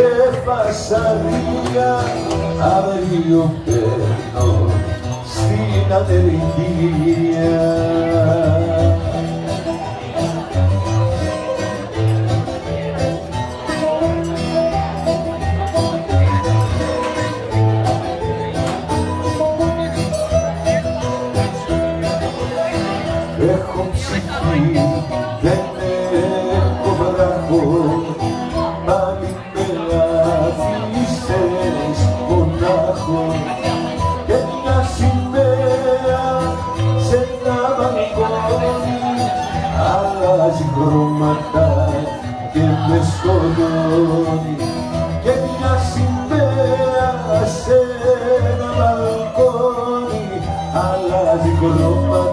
και φασαρία αύριο παίρνω στην απεργία. la chico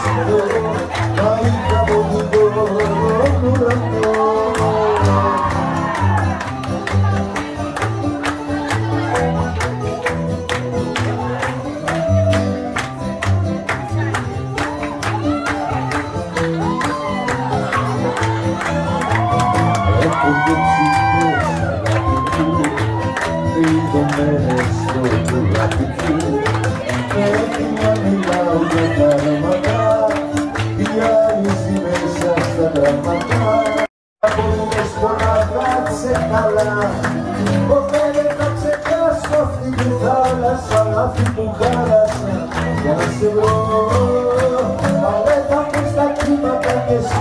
Oh, πράγματα Απομείνες τώρα κάτσε καλά Ποτέ δεν θα ξεχάσω αυτή τη θάλασσα Αυτή που χάλασα για να σε βρω Αλλά θα τα κύματα και εσύ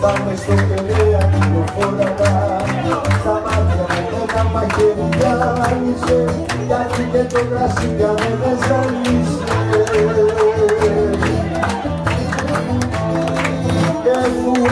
Πάμε στο πεδέα κυκλοφόρατα Στα μάτια με τα μαχαίρια Γιατί και το κρασί κανένας δεν Yeah.